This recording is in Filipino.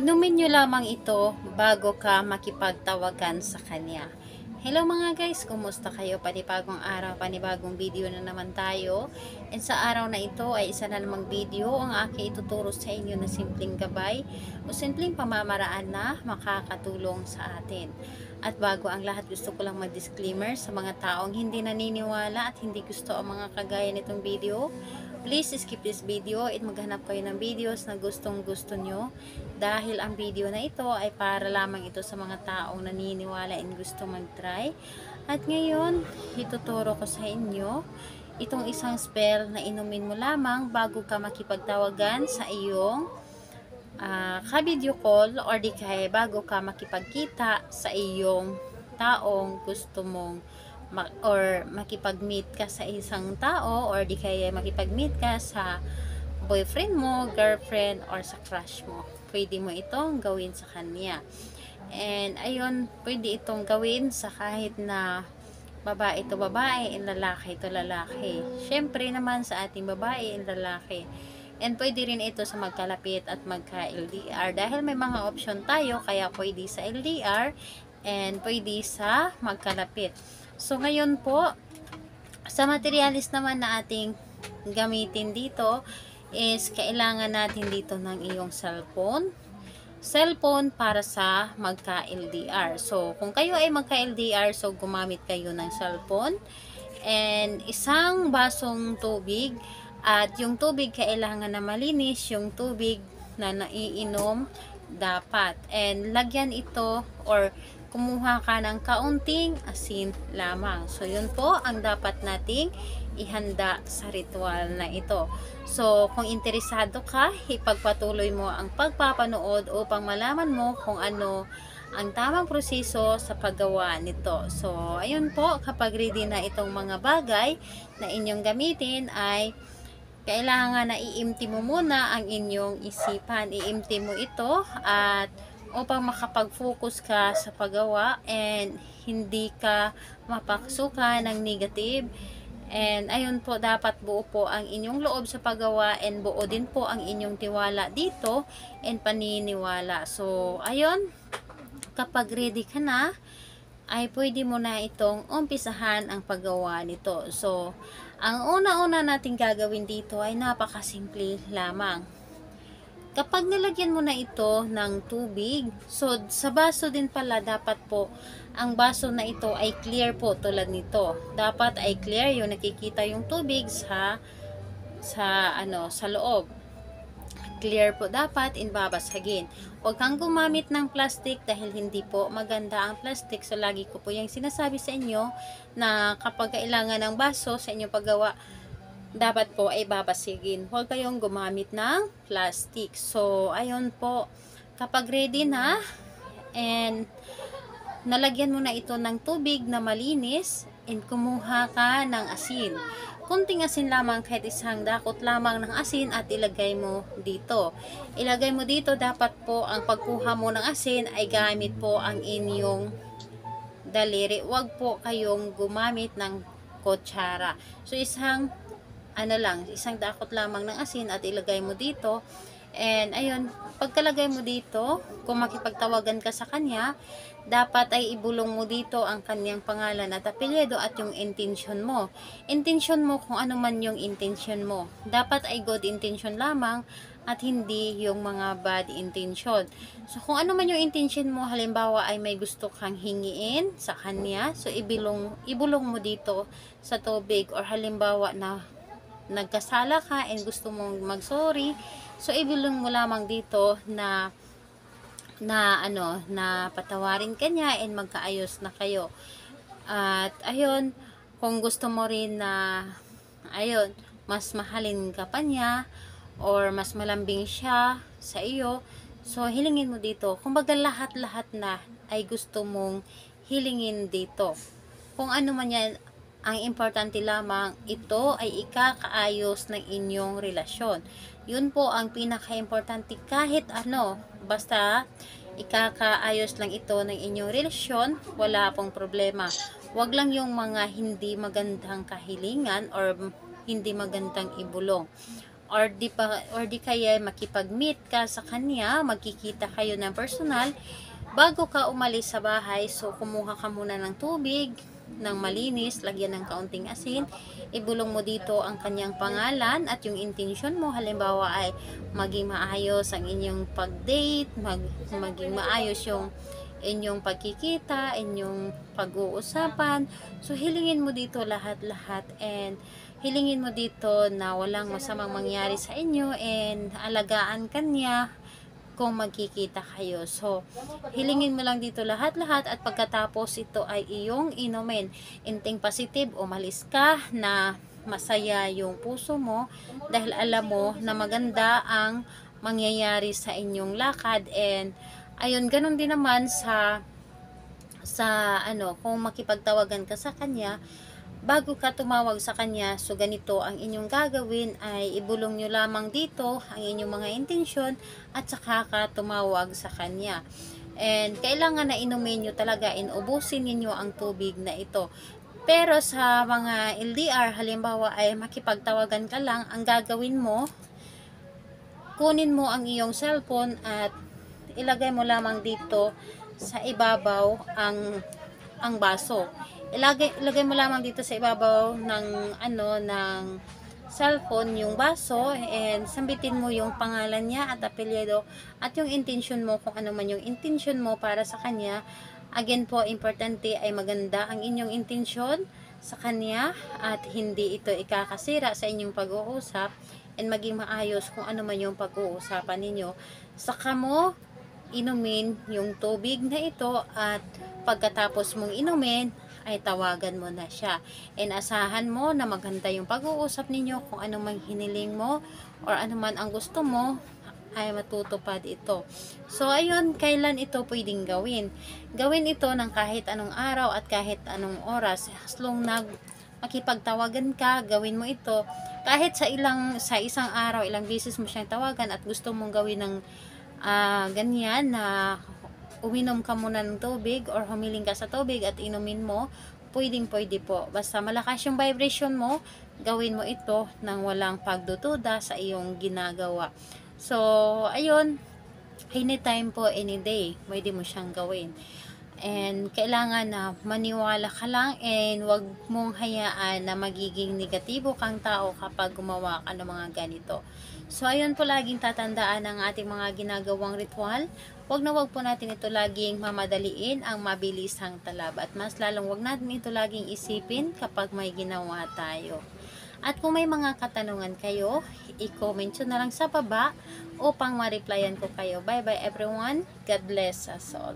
Inumin nyo lamang ito bago ka makipagtawagan sa kanya. Hello mga guys, kumusta kayo? Panibagong araw, panibagong video na naman tayo. And sa araw na ito ay isa na namang video ang aking ituturo sa inyo na simpleng gabay o simpleng pamamaraan na makakatulong sa atin. At bago ang lahat, gusto ko lang mag-disclaimer sa mga taong hindi naniniwala at hindi gusto ang mga kagaya nitong video. Please skip this video at maghanap kayo ng videos na gustong gusto nyo dahil ang video na ito ay para lamang ito sa mga taong naniniwala and gusto mag-try. At ngayon, ituturo ko sa inyo itong isang spell na inumin mo lamang bago ka makipagtawagan sa iyong uh, ka-video call or di kaya bago ka makipagkita sa iyong taong gusto mong ma- or makipag-meet ka sa isang tao or di kaya makipag-meet ka sa boyfriend mo, girlfriend, or sa crush mo. Pwede mo itong gawin sa kanya. And ayun, pwede itong gawin sa kahit na babae to babae and lalaki to lalaki. Syempre naman sa ating babae and lalaki. And pwede rin ito sa magkalapit at magka-LDR dahil may mga option tayo kaya pwede sa LDR and pwede sa magkalapit. So, ngayon po, sa materialis naman na ating gamitin dito is kailangan natin dito ng iyong cellphone. Cellphone para sa magka-LDR. So, kung kayo ay magka-LDR, so gumamit kayo ng cellphone. And isang basong tubig. At yung tubig kailangan na malinis. Yung tubig na naiinom dapat. And lagyan ito or kumuha ka ng kaunting asin lamang. So, yun po ang dapat nating ihanda sa ritual na ito. So, kung interesado ka, ipagpatuloy mo ang pagpapanood upang malaman mo kung ano ang tamang proseso sa paggawa nito. So, ayun po, kapag ready na itong mga bagay na inyong gamitin ay kailangan na iimti mo muna ang inyong isipan. Iimti mo ito at upang makapag-focus ka sa paggawa and hindi ka mapaksukan ng negative. And ayun po dapat buo po ang inyong loob sa paggawa and buo din po ang inyong tiwala dito and paniniwala. So ayun kapag ready ka na ay pwede mo na itong umpisahan ang paggawa nito. So ang una-una nating gagawin dito ay napakasimple lamang Kapag nilagyan mo na ito ng tubig, so sa baso din pala dapat po ang baso na ito ay clear po tulad nito. Dapat ay clear yung nakikita yung tubig sa sa ano sa loob. Clear po dapat in babasagin. Huwag kang gumamit ng plastic dahil hindi po maganda ang plastic. So lagi ko po yung sinasabi sa inyo na kapag kailangan ng baso sa inyong paggawa dapat po ay babasigin. Huwag kayong gumamit ng plastic. So, ayun po. Kapag ready na, and nalagyan mo na ito ng tubig na malinis, and kumuha ka ng asin. Kunting asin lamang kahit isang dakot lamang ng asin at ilagay mo dito. Ilagay mo dito, dapat po ang pagkuha mo ng asin ay gamit po ang inyong daliri. Huwag po kayong gumamit ng kutsara. So, isang ano lang, isang dakot lamang ng asin at ilagay mo dito. And ayun, pagkalagay mo dito, kung makipagtawagan ka sa kanya, dapat ay ibulong mo dito ang kanyang pangalan at apelyido at yung intention mo. Intention mo kung ano man yung intention mo. Dapat ay good intention lamang at hindi yung mga bad intention. So, kung ano man yung intention mo, halimbawa ay may gusto kang hingiin sa kanya, so ibilong, ibulong mo dito sa tubig or halimbawa na nagkasala ka and gusto mong mag-sorry, so ibilong mo lamang dito na na ano, na patawarin ka niya and magkaayos na kayo. At ayun, kung gusto mo rin na ayun, mas mahalin ka pa niya or mas malambing siya sa iyo, so hilingin mo dito. Kumbaga lahat-lahat na ay gusto mong hilingin dito. Kung ano man yan ang importante lamang, ito ay ikakaayos ng inyong relasyon. Yun po ang pinaka-importante kahit ano. Basta ikakaayos lang ito ng inyong relasyon, wala pong problema. Huwag lang yung mga hindi magandang kahilingan or hindi magandang ibulong. or di, pa, or di kaya makipag-meet ka sa kanya, magkikita kayo ng personal, bago ka umalis sa bahay, so kumuha ka muna ng tubig, ng malinis, lagyan ng kaunting asin, ibulong mo dito ang kanyang pangalan at yung intention mo, halimbawa ay maging maayos ang inyong pag-date, mag, maging maayos yung inyong pagkikita, inyong pag-uusapan. So, hilingin mo dito lahat-lahat and hilingin mo dito na walang masamang mangyari sa inyo and alagaan kanya kung magkikita kayo. So, hilingin mo lang dito lahat-lahat at pagkatapos ito ay iyong inumin. Inting positive, umalis ka na masaya yung puso mo dahil alam mo na maganda ang mangyayari sa inyong lakad and ayun, ganun din naman sa sa ano, kung makipagtawagan ka sa kanya, bago ka tumawag sa kanya, so ganito ang inyong gagawin ay ibulong nyo lamang dito ang inyong mga intensyon at saka ka tumawag sa kanya. And kailangan na inumin nyo talaga, inubusin ninyo ang tubig na ito. Pero sa mga LDR, halimbawa ay makipagtawagan ka lang, ang gagawin mo, kunin mo ang iyong cellphone at ilagay mo lamang dito sa ibabaw ang ang baso. Ilagay, ilagay mo lamang dito sa ibabaw ng ano ng cellphone yung baso and sambitin mo yung pangalan niya at apelyido at yung intention mo kung ano man yung intention mo para sa kanya. Again po, importante ay maganda ang inyong intensyon sa kanya at hindi ito ikakasira sa inyong pag-uusap and maging maayos kung ano man yung pag-uusapan ninyo. Saka mo inumin yung tubig na ito at pagkatapos mong inumin ay tawagan mo na siya. And asahan mo na maganda yung pag-uusap ninyo kung ano man hiniling mo or ano man ang gusto mo ay matutupad ito. So, ayun, kailan ito pwedeng gawin? Gawin ito ng kahit anong araw at kahit anong oras. As long nag makipagtawagan ka, gawin mo ito. Kahit sa ilang sa isang araw, ilang beses mo siyang tawagan at gusto mong gawin ng uh, ganyan na uminom ka muna ng tubig or humiling ka sa tubig at inumin mo, pwedeng pwede po. Basta malakas yung vibration mo, gawin mo ito nang walang pagdududa sa iyong ginagawa. So, ayun, anytime po, any day, pwede mo siyang gawin. And kailangan na maniwala ka lang and wag mong hayaan na magiging negatibo kang tao kapag gumawa ka ng mga ganito. So, ayun po laging tatandaan ng ating mga ginagawang ritual. Huwag na wag po natin ito laging mamadaliin ang mabilisang talab. At mas lalong wag natin ito laging isipin kapag may ginawa tayo. At kung may mga katanungan kayo, i-comment nyo na lang sa baba upang ma-replyan ko kayo. Bye-bye everyone. God bless us all.